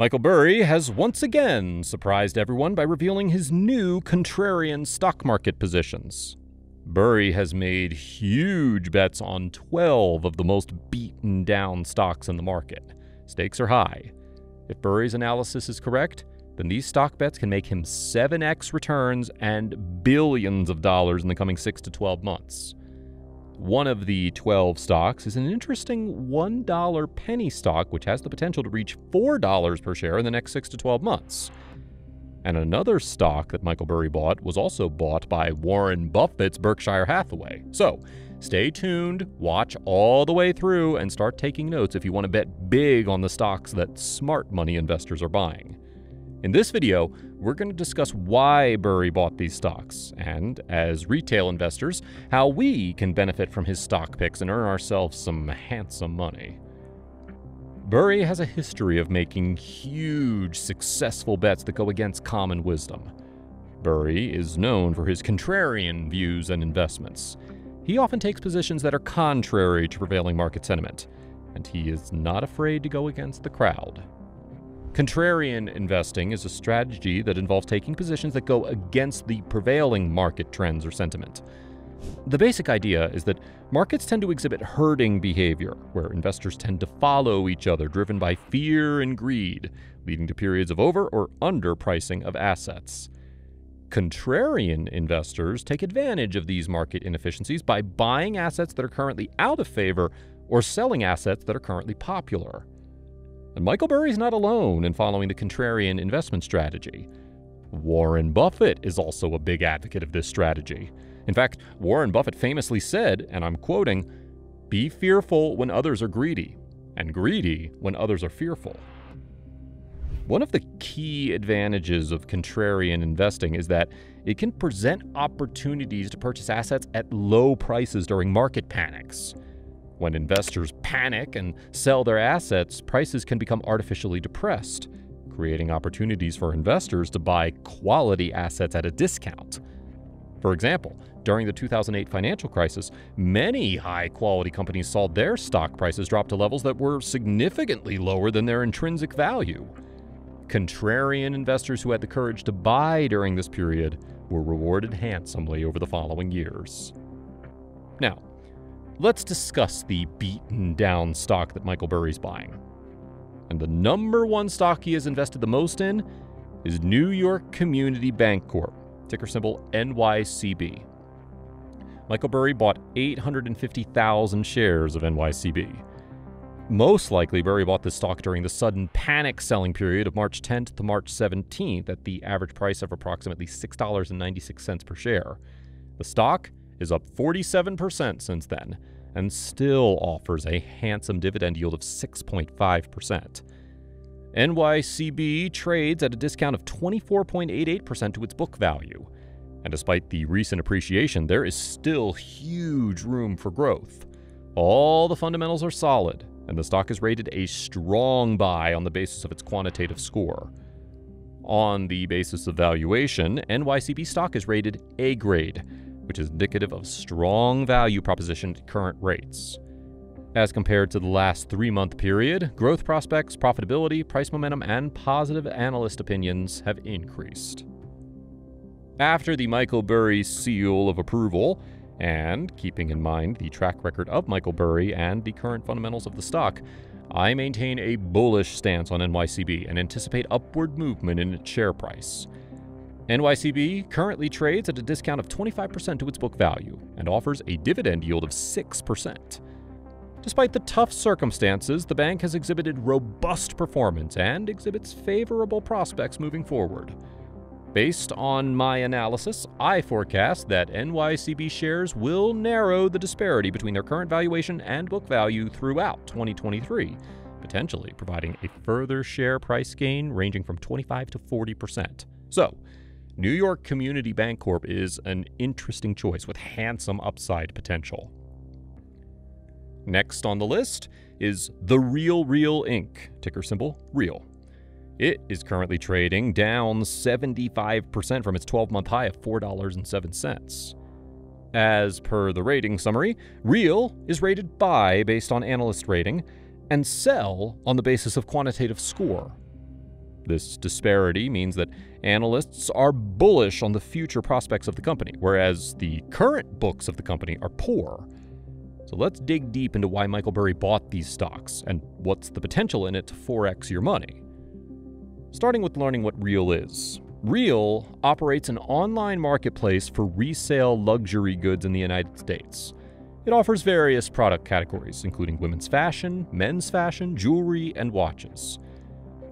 Michael Burry has once again surprised everyone by revealing his new contrarian stock market positions. Burry has made huge bets on 12 of the most beaten down stocks in the market. Stakes are high. If Burry's analysis is correct, then these stock bets can make him 7x returns and billions of dollars in the coming 6 to 12 months. One of the 12 stocks is an interesting $1 penny stock, which has the potential to reach $4 per share in the next 6 to 12 months. And another stock that Michael Burry bought was also bought by Warren Buffett's Berkshire Hathaway. So stay tuned, watch all the way through, and start taking notes if you want to bet big on the stocks that smart money investors are buying. In this video, we're going to discuss why Burry bought these stocks, and as retail investors, how we can benefit from his stock picks and earn ourselves some handsome money. Burry has a history of making huge, successful bets that go against common wisdom. Burry is known for his contrarian views and investments. He often takes positions that are contrary to prevailing market sentiment, and he is not afraid to go against the crowd. Contrarian investing is a strategy that involves taking positions that go against the prevailing market trends or sentiment. The basic idea is that markets tend to exhibit herding behavior, where investors tend to follow each other, driven by fear and greed, leading to periods of over or underpricing of assets. Contrarian investors take advantage of these market inefficiencies by buying assets that are currently out of favor or selling assets that are currently popular. And Michael Burry's not alone in following the contrarian investment strategy. Warren Buffett is also a big advocate of this strategy. In fact, Warren Buffett famously said, and I'm quoting, Be fearful when others are greedy, and greedy when others are fearful. One of the key advantages of contrarian investing is that it can present opportunities to purchase assets at low prices during market panics. When investors panic and sell their assets, prices can become artificially depressed, creating opportunities for investors to buy quality assets at a discount. For example, during the 2008 financial crisis, many high quality companies saw their stock prices drop to levels that were significantly lower than their intrinsic value. Contrarian investors who had the courage to buy during this period were rewarded handsomely over the following years. Now, let's discuss the beaten down stock that Michael Burry's buying. And the number one stock he has invested the most in is New York Community Bancorp, ticker symbol NYCB. Michael Burry bought 850,000 shares of NYCB. Most likely, Burry bought this stock during the sudden panic selling period of March 10th to March 17th at the average price of approximately $6.96 per share. The stock is up 47% since then and still offers a handsome dividend yield of 6.5%. NYCB trades at a discount of 24.88% to its book value. And despite the recent appreciation, there is still huge room for growth. All the fundamentals are solid, and the stock is rated a strong buy on the basis of its quantitative score. On the basis of valuation, NYCB stock is rated A grade, which is indicative of strong value proposition at current rates. As compared to the last three month period, growth prospects, profitability, price momentum, and positive analyst opinions have increased. After the Michael Burry seal of approval, and keeping in mind the track record of Michael Burry and the current fundamentals of the stock, I maintain a bullish stance on NYCB and anticipate upward movement in its share price. NYCB currently trades at a discount of 25% to its book value and offers a dividend yield of 6%. Despite the tough circumstances, the bank has exhibited robust performance and exhibits favorable prospects moving forward. Based on my analysis, I forecast that NYCB shares will narrow the disparity between their current valuation and book value throughout 2023, potentially providing a further share price gain ranging from 25 to 40%. So, New York Community Bancorp is an interesting choice with handsome upside potential. Next on the list is The RealReal Inc., ticker symbol REAL. It is currently trading down 75% from its 12 month high of $4.07. As per the rating summary, Real is rated buy based on analyst rating and sell on the basis of quantitative score. This disparity means that analysts are bullish on the future prospects of the company, whereas the current books of the company are poor. So let's dig deep into why Michael Burry bought these stocks and what's the potential in it to 4x your money. Starting with learning what Real is. Real operates an online marketplace for resale luxury goods in the United States. It offers various product categories, including women's fashion, men's fashion, jewelry, and watches.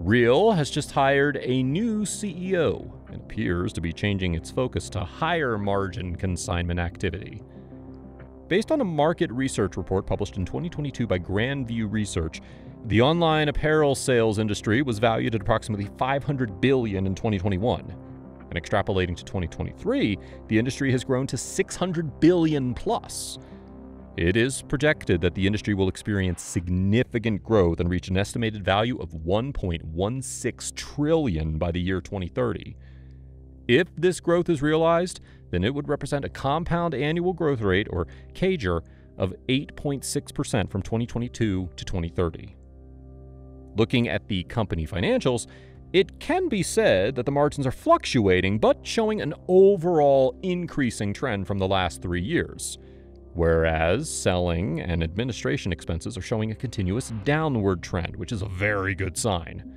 Real has just hired a new CEO and appears to be changing its focus to higher margin consignment activity. Based on a market research report published in 2022 by Grand View Research, the online apparel sales industry was valued at approximately 500 billion in 2021. And extrapolating to 2023, the industry has grown to 600 billion plus. It is projected that the industry will experience significant growth and reach an estimated value of 1.16 trillion by the year 2030. If this growth is realized, then it would represent a compound annual growth rate, or CAGR, of 8.6% from 2022 to 2030. Looking at the company financials, it can be said that the margins are fluctuating, but showing an overall increasing trend from the last three years whereas selling and administration expenses are showing a continuous downward trend, which is a very good sign.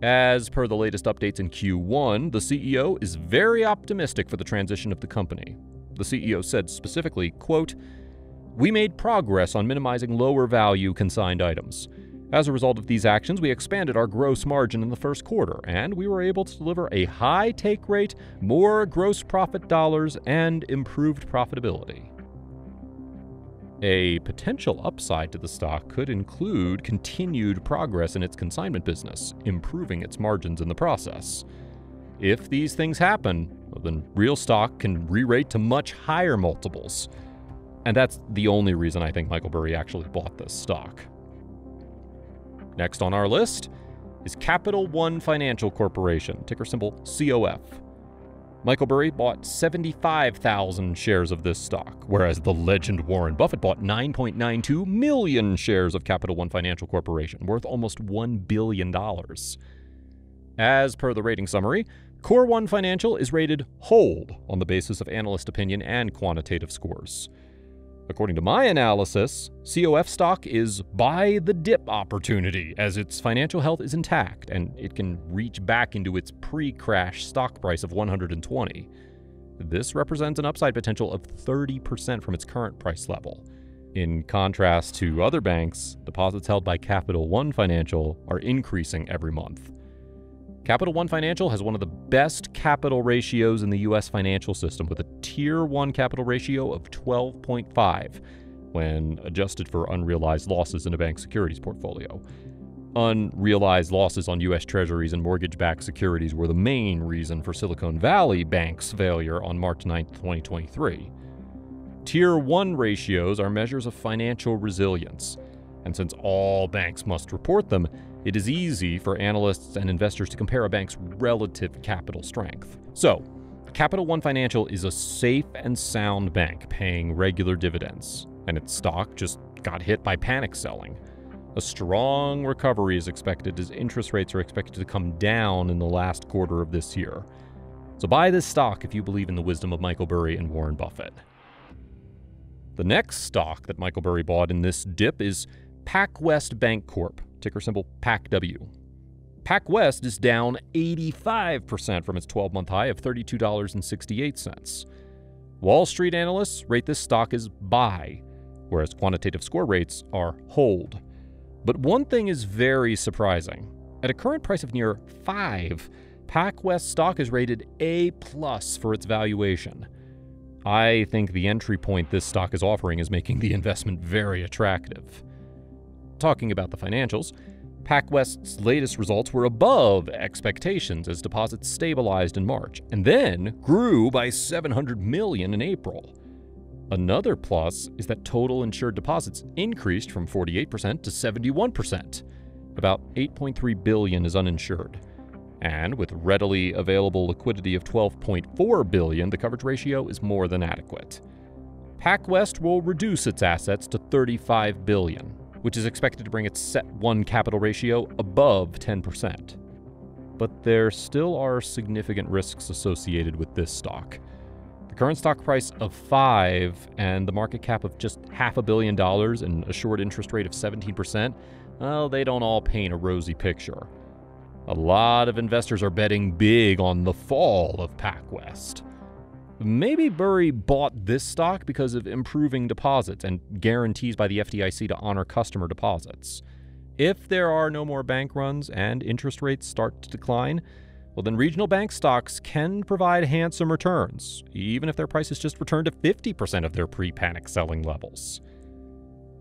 As per the latest updates in Q1, the CEO is very optimistic for the transition of the company. The CEO said specifically, quote, "We made progress on minimizing lower value consigned items. As a result of these actions, we expanded our gross margin in the first quarter, and we were able to deliver a high take rate, more gross profit dollars, and improved profitability." A potential upside to the stock could include continued progress in its consignment business, improving its margins in the process. If these things happen, well, then real stock can re rate to much higher multiples. And that's the only reason I think Michael Burry actually bought this stock. Next on our list is Capital One Financial Corporation, ticker symbol COF. Michael Burry bought 75,000 shares of this stock, whereas the legend Warren Buffett bought 9.92 million shares of Capital One Financial Corporation, worth almost $1 billion. As per the rating summary, Core One Financial is rated hold on the basis of analyst opinion and quantitative scores. According to my analysis, COF stock is buy the dip opportunity as its financial health is intact and it can reach back into its pre crash stock price of 120. This represents an upside potential of 30% from its current price level. In contrast to other banks, deposits held by Capital One Financial are increasing every month. Capital One Financial has one of the best capital ratios in the U.S. financial system with a Tier 1 capital ratio of 12.5 when adjusted for unrealized losses in a bank securities portfolio. Unrealized losses on U.S. Treasuries and mortgage backed securities were the main reason for Silicon Valley Bank's failure on March 9, 2023. Tier 1 ratios are measures of financial resilience, and since all banks must report them, it is easy for analysts and investors to compare a bank's relative capital strength. So, Capital One Financial is a safe and sound bank paying regular dividends, and its stock just got hit by panic selling. A strong recovery is expected as interest rates are expected to come down in the last quarter of this year. So buy this stock if you believe in the wisdom of Michael Burry and Warren Buffett. The next stock that Michael Burry bought in this dip is PacWest Bancorp ticker symbol PACW. PacWest is down 85% from its 12 month high of $32.68. Wall Street analysts rate this stock as buy, whereas quantitative score rates are hold. But one thing is very surprising. At a current price of near 5, PacWest stock is rated A plus for its valuation. I think the entry point this stock is offering is making the investment very attractive. Talking about the financials, PacWest's latest results were above expectations as deposits stabilized in March and then grew by 700 million in April. Another plus is that total insured deposits increased from 48% to 71%. About 8.3 billion is uninsured. And with readily available liquidity of 12.4 billion, the coverage ratio is more than adequate. PacWest will reduce its assets to 35 billion, which is expected to bring its CET1 capital ratio above 10%. but there still are significant risks associated with this stock. The current stock price of 5 and the market cap of just half a billion dollars and a short interest rate of 17%, well, they don't all paint a rosy picture. A lot of investors are betting big on the fall of PacWest. Maybe Burry bought this stock because of improving deposits and guarantees by the FDIC to honor customer deposits. If there are no more bank runs and interest rates start to decline, well, then regional bank stocks can provide handsome returns, even if their prices just return to 50% of their pre panic selling levels.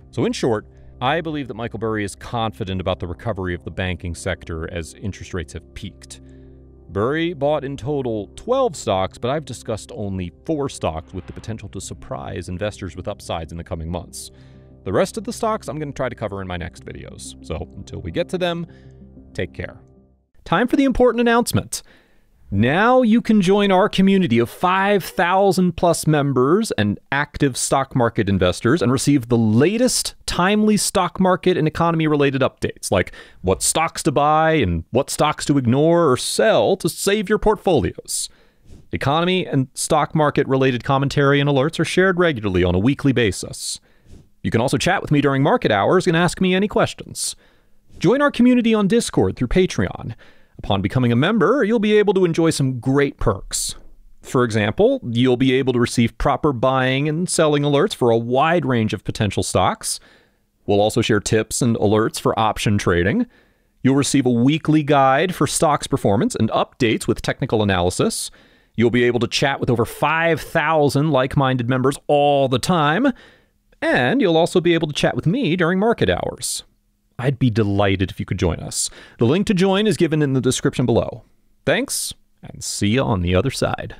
So, in short, I believe that Michael Burry is confident about the recovery of the banking sector as interest rates have peaked. Burry bought in total 12 stocks, but I've discussed only four stocks with the potential to surprise investors with upsides in the coming months. The rest of the stocks I'm going to try to cover in my next videos. So until we get to them, take care. Time for the important announcement. Now you can join our community of 5,000 plus members and active stock market investors and receive the latest timely stock market and economy related updates, like what stocks to buy and what stocks to ignore or sell to save your portfolios. Economy and stock market related commentary and alerts are shared regularly on a weekly basis. You can also chat with me during market hours and ask me any questions. Join our community on Discord through Patreon. Upon becoming a member, you'll be able to enjoy some great perks. For example, you'll be able to receive proper buying and selling alerts for a wide range of potential stocks. We'll also share tips and alerts for option trading. You'll receive a weekly guide for stocks performance and updates with technical analysis. You'll be able to chat with over 5,000 like minded members all the time. And you'll also be able to chat with me during market hours. I'd be delighted if you could join us. The link to join is given in the description below. Thanks, and see you on the other side.